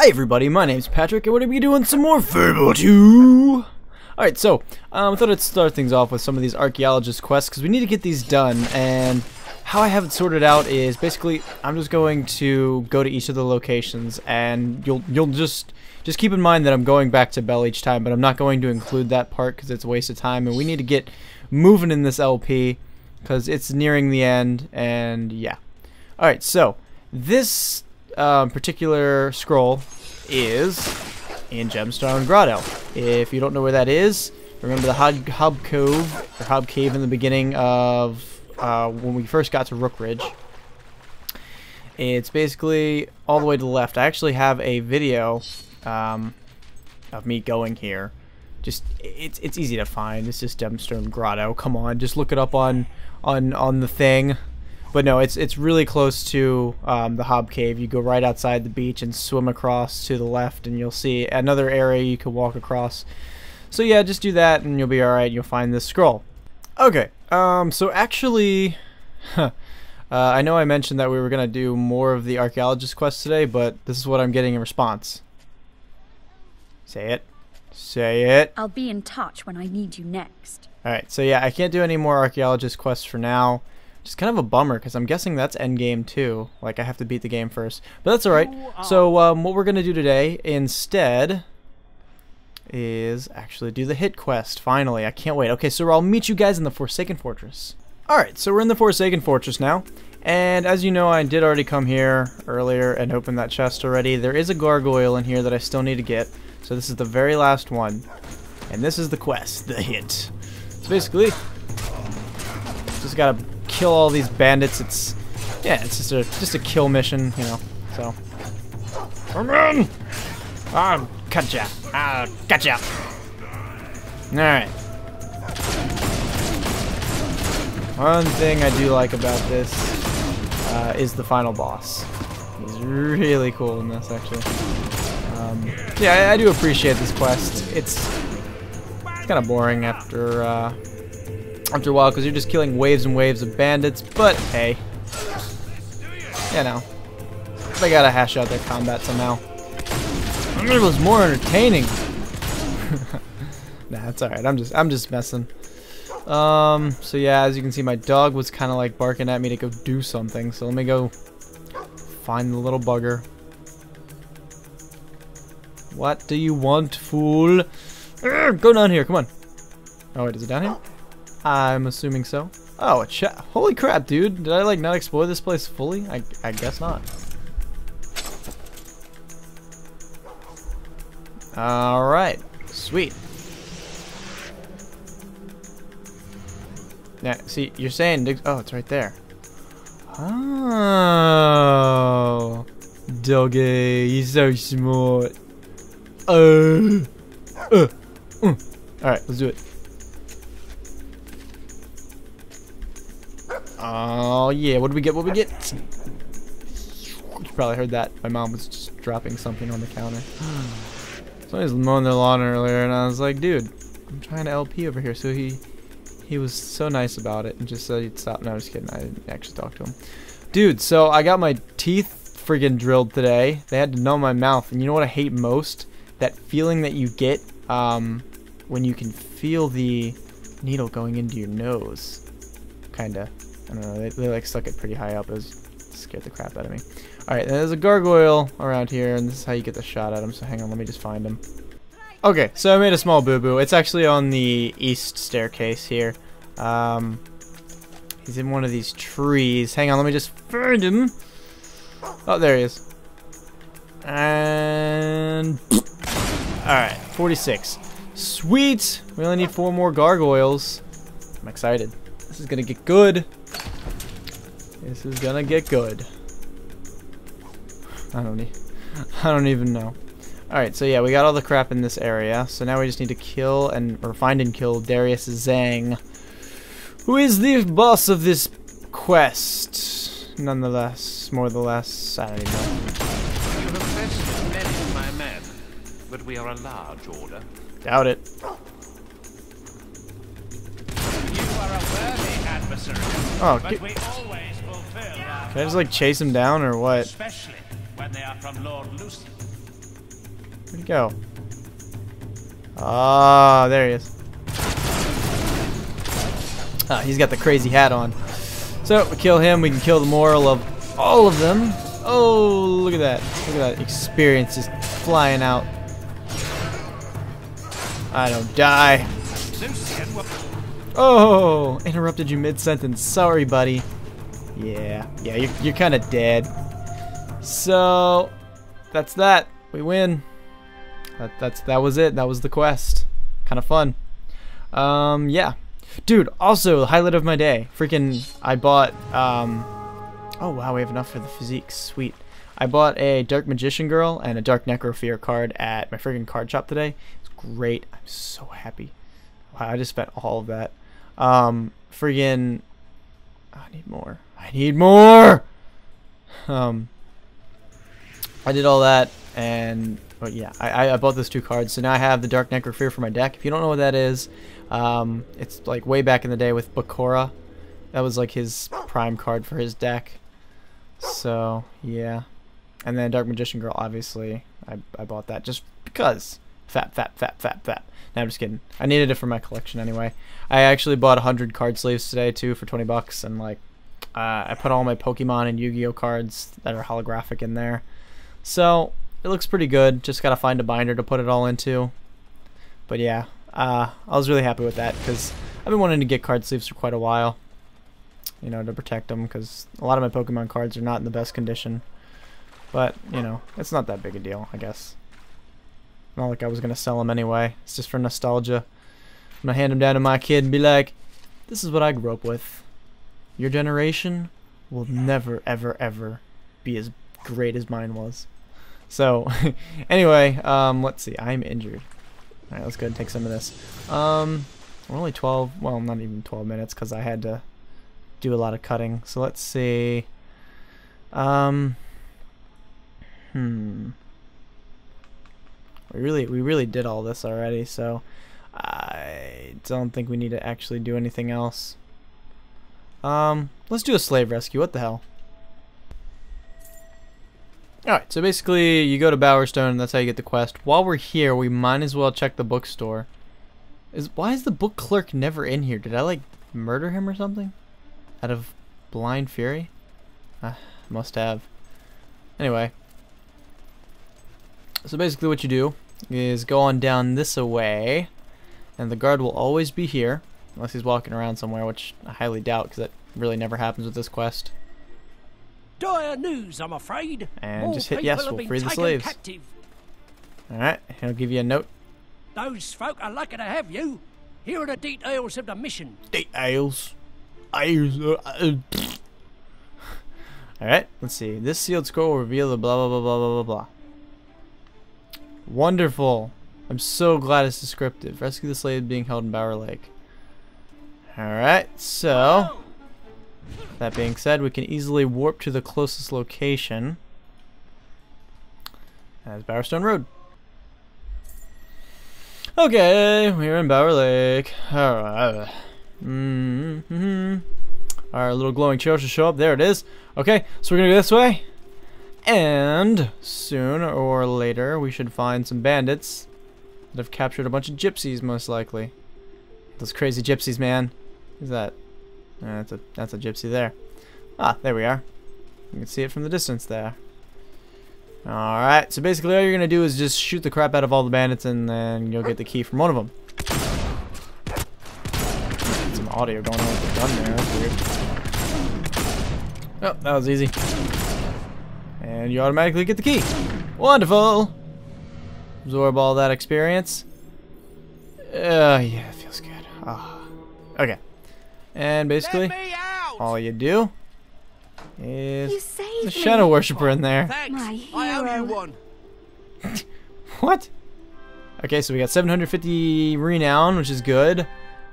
Hi everybody, my name's Patrick, and we're gonna be doing some more Fable 2! Alright, so, um, I thought I'd start things off with some of these archaeologist quests, because we need to get these done, and how I have it sorted out is, basically, I'm just going to go to each of the locations, and you'll, you'll just, just keep in mind that I'm going back to Bell each time, but I'm not going to include that part, because it's a waste of time, and we need to get moving in this LP, because it's nearing the end, and yeah. Alright, so, this um, particular scroll is in Gemstone Grotto. If you don't know where that is, remember the Hob, Hob Cove, or Hob Cave in the beginning of uh, when we first got to Rookridge. It's basically all the way to the left. I actually have a video um, of me going here. Just it's it's easy to find. It's just Gemstone Grotto. Come on, just look it up on on on the thing. But no, it's it's really close to um, the Hob Cave. You go right outside the beach and swim across to the left, and you'll see another area you can walk across. So yeah, just do that, and you'll be all right. You'll find this scroll. Okay. Um. So actually, uh, I know I mentioned that we were gonna do more of the archaeologist quest today, but this is what I'm getting in response. Say it. Say it. I'll be in touch when I need you next. Alright, so yeah, I can't do any more archaeologist quests for now. Just kind of a bummer, because I'm guessing that's endgame too. Like, I have to beat the game first. But that's alright. So, um, what we're going to do today, instead, is actually do the hit quest, finally. I can't wait. Okay, so I'll meet you guys in the Forsaken Fortress. Alright, so we're in the Forsaken Fortress now. And as you know, I did already come here earlier and open that chest already. There is a gargoyle in here that I still need to get. So this is the very last one. And this is the quest, the hit. So basically, just gotta kill all these bandits. It's yeah, it's just a just a kill mission, you know. So come in. Ah, gotcha. Ah, gotcha. All right. One thing I do like about this uh, is the final boss. He's really cool in this, actually. Um, yeah, I, I, do appreciate this quest. It's it's kind of boring after. Uh, after a while because you're just killing waves and waves of bandits, but hey. You know. They gotta hash out their combat somehow. It was more entertaining. nah, that's alright. I'm just I'm just messing. Um, so yeah, as you can see, my dog was kind of like barking at me to go do something. So let me go find the little bugger. What do you want, fool? Urgh, go down here, come on. Oh wait, is it down here? I'm assuming so. Oh, a chat. Holy crap, dude. Did I, like, not explore this place fully? I, I guess not. Alright. Sweet. Yeah, see, you're saying... Oh, it's right there. Oh. Doggy, he's so smart. Uh. Uh. uh. Alright, let's do it. Oh yeah, what did we get? What did we get? You probably heard that. My mom was just dropping something on the counter. Somebody was mowing their lawn earlier, and I was like, dude, I'm trying to LP over here. So he he was so nice about it and just said he'd stop. No, I'm just kidding. I didn't actually talk to him. Dude, so I got my teeth friggin' drilled today. They had to numb my mouth. And you know what I hate most? That feeling that you get um, when you can feel the needle going into your nose. Kinda. I don't know, they, they like stuck it pretty high up. It was scared the crap out of me. Alright, there's a gargoyle around here, and this is how you get the shot at him, so hang on, let me just find him. Okay, so I made a small boo-boo. It's actually on the east staircase here. Um, he's in one of these trees. Hang on, let me just find him. Oh, there he is. And... Alright, 46. Sweet! We only need four more gargoyles. I'm excited. This is gonna get good. This is gonna get good. I don't need. I don't even know. Alright, so yeah, we got all the crap in this area. So now we just need to kill and or find and kill Darius Zhang, who is the boss of this quest. Nonetheless, more the less, I don't even know. You have many of my men, but we are a large order. Doubt it. You are a worthy adversary, Oh, but we always fulfill our can I just like chase him down or what? especially when they are from Lord Lucian. Where'd he go? Ah, there he is. Ah, he's got the crazy hat on. So, we kill him, we can kill the moral of all of them. Oh, look at that. Look at that experience just flying out. I don't die. Oh, interrupted you mid-sentence. Sorry, buddy. Yeah, yeah, you're, you're kind of dead. So, that's that. We win. That, that's that was it. That was the quest. Kind of fun. Um, yeah, dude. Also, the highlight of my day. Freaking, I bought. Um, oh wow, we have enough for the physique. Sweet. I bought a Dark Magician Girl and a Dark Necrofear card at my freaking card shop today. It's great. I'm so happy. Wow, I just spent all of that. Um, friggin', I need more. I need more. Um, I did all that, and but yeah, I, I bought those two cards. So now I have the Dark Necrofear for my deck. If you don't know what that is, um, it's like way back in the day with Bakura. That was like his prime card for his deck. So yeah, and then Dark Magician Girl, obviously, I I bought that just because. Fat, fat, fat, fat, fat. No, I'm just kidding. I needed it for my collection anyway. I actually bought 100 card sleeves today too for 20 bucks, and like, uh, I put all my Pokemon and Yu-Gi-Oh cards that are holographic in there. So it looks pretty good. Just gotta find a binder to put it all into. But yeah, uh, I was really happy with that because I've been wanting to get card sleeves for quite a while. You know, to protect them because a lot of my Pokemon cards are not in the best condition. But you know, it's not that big a deal, I guess. Not like I was gonna sell them anyway. It's just for nostalgia. I'm gonna hand them down to my kid and be like, "This is what I grew up with. Your generation will never, ever, ever be as great as mine was." So, anyway, um, let's see. I'm injured. All right, let's go and take some of this. Um, we're only 12. Well, not even 12 minutes because I had to do a lot of cutting. So let's see. Um, hmm. We really we really did all this already, so I don't think we need to actually do anything else. Um, let's do a slave rescue. What the hell? Alright, so basically you go to Bowerstone and that's how you get the quest. While we're here, we might as well check the bookstore. Is Why is the book clerk never in here? Did I, like, murder him or something? Out of blind fury? Uh, must have. Anyway, so basically what you do is go on down this way and the guard will always be here, unless he's walking around somewhere, which I highly doubt, because that really never happens with this quest. Dire news, I'm afraid. And More just hit yes, we'll free the slaves. Captive. Alright, he'll give you a note. Those folk are lucky to have you. Here are the details of the mission. Details. Uh, uh, Alright, let's see. This sealed scroll will reveal the blah blah blah blah blah blah blah. Wonderful. I'm so glad it's descriptive. Rescue the slave being held in Bower Lake. Alright, so that being said, we can easily warp to the closest location. As Bowerstone Road. Okay, we're in Bower Lake. Alright. Mm hmm Our little glowing trail should show up. There it is. Okay, so we're gonna go this way. And soon or later, we should find some bandits that have captured a bunch of gypsies, most likely. Those crazy gypsies, man. Who's that? Uh, that's a that's a gypsy there. Ah, there we are. You can see it from the distance there. Alright, so basically all you're going to do is just shoot the crap out of all the bandits and then you'll get the key from one of them. Some audio going on with the gun there, that's weird. Oh, that was easy. And you automatically get the key. Wonderful! Absorb all that experience. Uh, yeah, it feels good. Ah. Okay. And basically, Let me out! all you do is... You saved a me. shadow worshiper in there. Thanks. My I owe you hero. one. What? Okay, so we got 750 renown, which is good.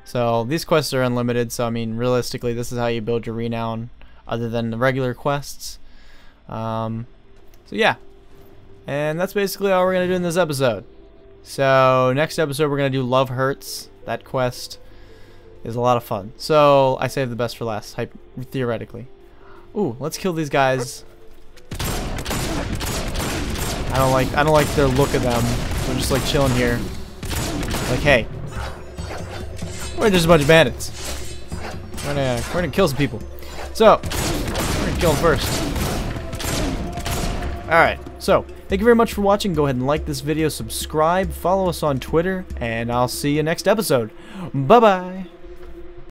So these quests are unlimited, so I mean, realistically, this is how you build your renown other than the regular quests. Um, so yeah. And that's basically all we're to do in this episode. So next episode, we're to do Love Hurts. That quest is a lot of fun. So I saved the best for last, theoretically. Ooh, let's kill these guys. I don't like I don't like the look of them. So I'm just like chilling here. Like, hey, we're just a bunch of bandits. We're gonna we're gonna kill some people. So we're gonna kill them first. All right. So thank you very much for watching. Go ahead and like this video, subscribe, follow us on Twitter, and I'll see you next episode. Bye bye.